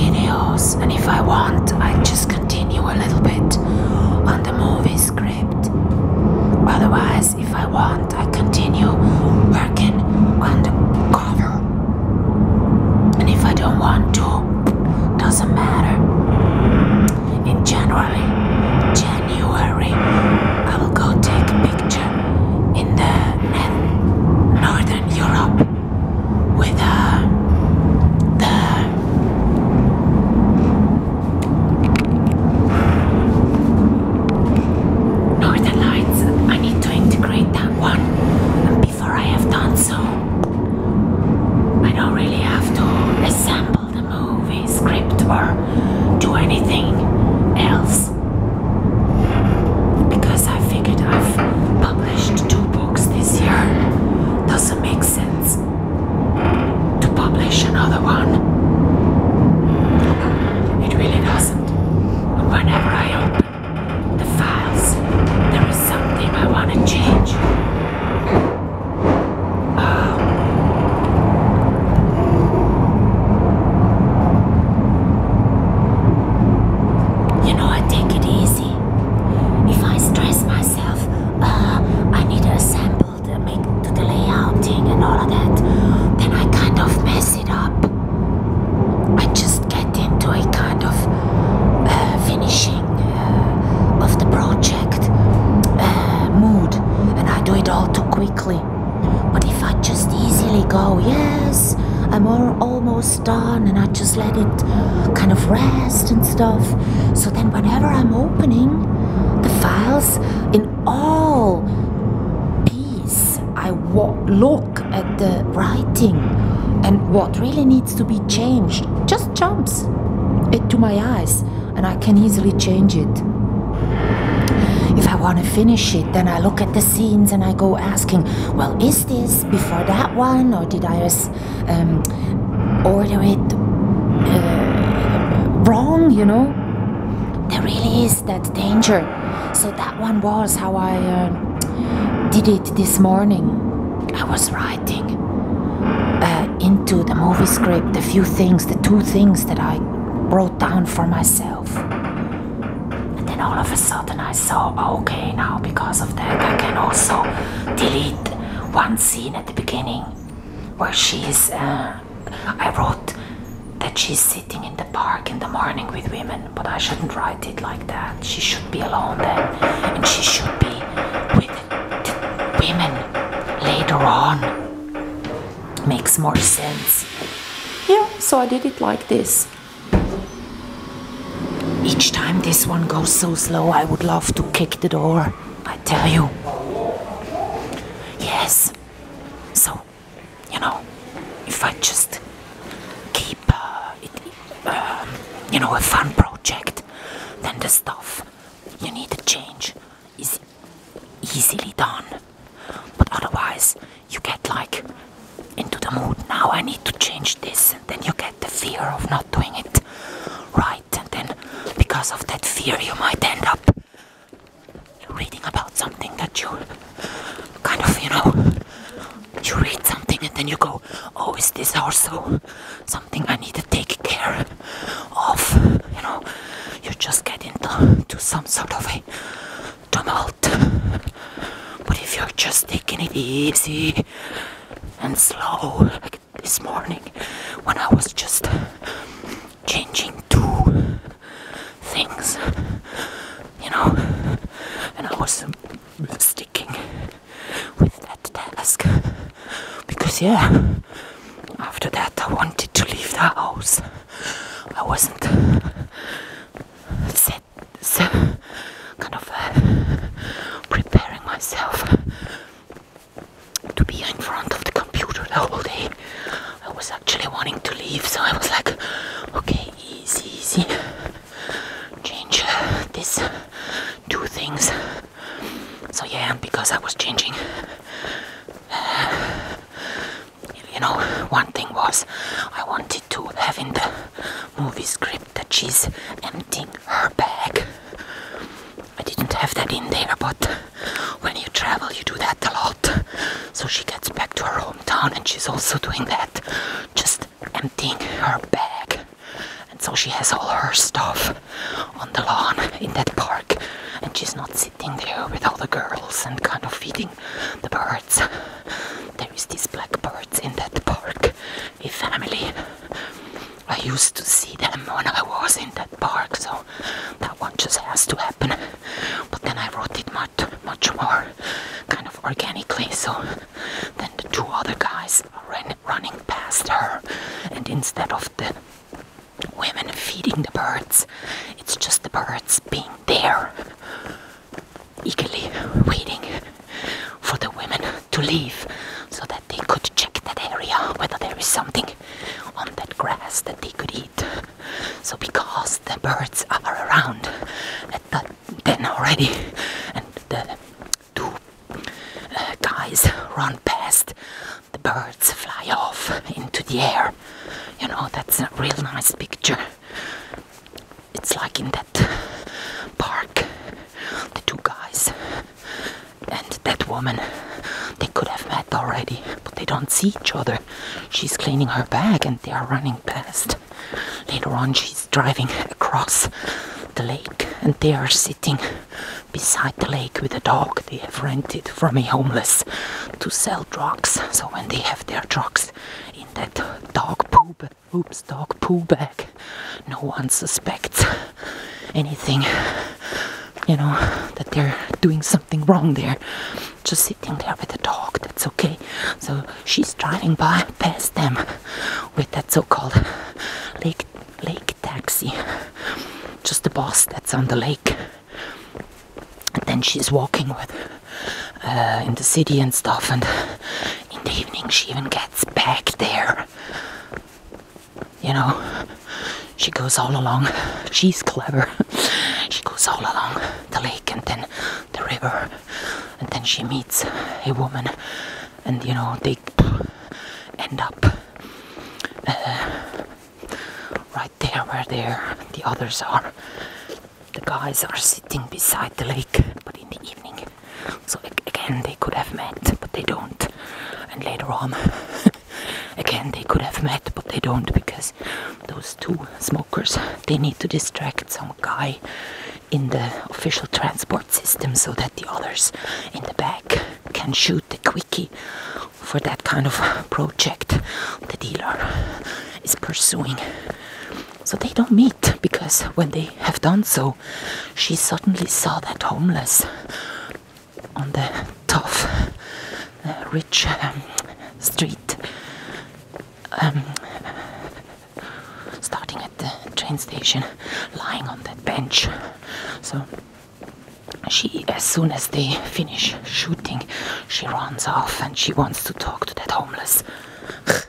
videos, and if I want, I just continue a little bit on the movie script. Otherwise, if I want, I continue working on the cover. And if I don't want to, doesn't matter. Just let it kind of rest and stuff, so then whenever I'm opening the files in all peace, I look at the writing and what really needs to be changed just jumps into my eyes, and I can easily change it. If I want to finish it, then I look at the scenes and I go asking, well, is this before that one, or did I um, order it uh, wrong, you know? There really is that danger. So that one was how I uh, did it this morning. I was writing uh, into the movie script a few things, the two things that I wrote down for myself. And then all of a sudden I saw, okay, now because of that, I can also delete one scene at the beginning where she's. Uh, I wrote that she's sitting in the park in the morning with women, but I shouldn't write it like that. She should be alone then, and she should be with women later on. Makes more sense. Yeah, so I did it like this. Each time this one goes so slow, I would love to kick the door. I tell you. Yes. So, you know, if I just keep uh, it, um, you know, a fun project, then the stuff you need to change is easily done. But otherwise, you get like into the mood. Now I need to change this, and then you get the fear of not doing it right, and then because of that fear, you might end up reading about something that you kind of, you know, you read something and then you go, oh, is this also something I need to take care of? You know, you just get into to some sort of a tumult. But if you're just taking it easy and slow, like this morning when I was just changing two things, you know, and I was sticking with that task because, yeah, after that I wanted to leave the house. I wasn't set, set kind of uh, preparing myself to be in front of the computer the whole day. I was actually wanting to leave, so I was like, okay, easy, easy. Change uh, this two things. So yeah, because I was changing, uh, you know, was I wanted to have in the movie script that she's emptying her bag. I didn't have that in there, but when you travel, you do that a lot. So she gets back to her hometown and she's also doing that, just emptying her bag. And so she has all her stuff on the lawn in that park, and she's not sitting there with all the girls and kind of feeding the birds. There is these black birds in that. I used to see them when I was in that park, so that one just has to happen. But then I wrote it much, much more kind of organically, so then the two other guys ran running past her, and instead of the women feeding the birds, it's just the birds being there, eagerly waiting for the women to leave so that they could check that area whether there is something on that grass that they could eat. So, because the birds are around, then already, and the two uh, guys run past. The birds fly off into the air. You know, that's a real nice picture. It's like in that park. The two guys and that woman, they could have met already, but they don't see each other. She's cleaning her bag and they are running past. Later on, she's driving across the lake and they are sitting beside the lake with a dog they have rented from a homeless to sell drugs. So when they have their drugs in that dog poo, oops, dog poo bag, no one suspects anything. You know that they're doing something wrong there. Just sitting there with a dog. That's okay. So she's driving by past them with that so-called lake lake taxi. Just the boss that's on the lake. And then she's walking with uh, in the city and stuff. And in the evening, she even gets back there. You know, she goes all along. She's clever. she goes all along the lake and then the river. And then she meets a woman. And, you know, they end up uh, right there where they're, the others are. The guys are sitting beside the lake, but in the evening. So again, they could have met, but they don't. And later on, again, they could have met, but they don't because those two smokers they need to distract some guy in the official transport system so that the others in the back can shoot the quickie for that kind of project the dealer is pursuing. So they don't meet because when they have done so, she suddenly saw that homeless on the tough, uh, rich um, street, um, starting at the train station, lying on that bench. So she, as soon as they finish shooting, she runs off and she wants to talk to that homeless.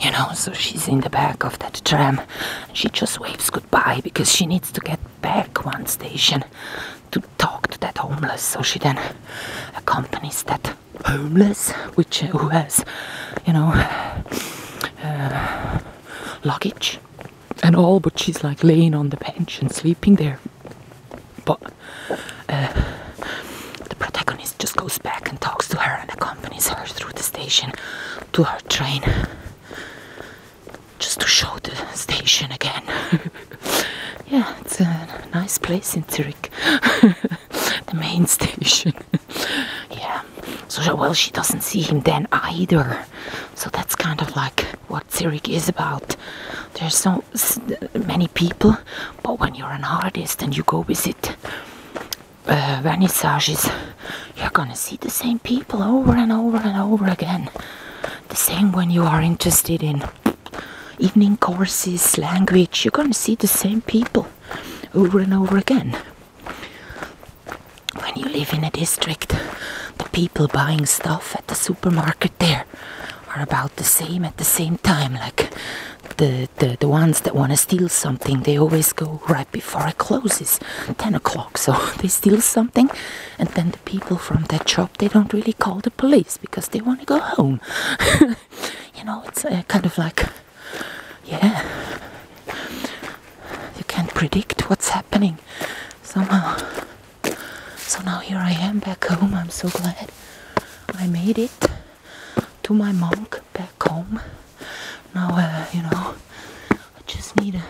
You know, so she's in the back of that tram and she just waves goodbye because she needs to get back one station to talk to that homeless. So she then accompanies that homeless, which uh, who has, you know, uh, luggage and all, but she's like laying on the bench and sleeping there. But uh, the protagonist just goes back and talks to her and accompanies her through the station to her train just to show the station again. yeah, it's a nice place in Zurich. the main station. So well, she doesn't see him then either. So that's kind of like what Zurich is about. There's so many people, but when you're an artist and you go visit uh, vernissages, you're gonna see the same people over and over and over again. The same when you are interested in evening courses, language, you're gonna see the same people over and over again. When you live in a district, the people buying stuff at the supermarket there are about the same at the same time. Like the, the, the ones that want to steal something, they always go right before it closes, 10 o'clock. So they steal something, and then the people from that shop, they don't really call the police because they want to go home. you know, it's uh, kind of like, yeah, you can't predict what's happening somehow. So now here I am back home. I'm so glad I made it to my monk back home. Now, uh, you know, I just need a,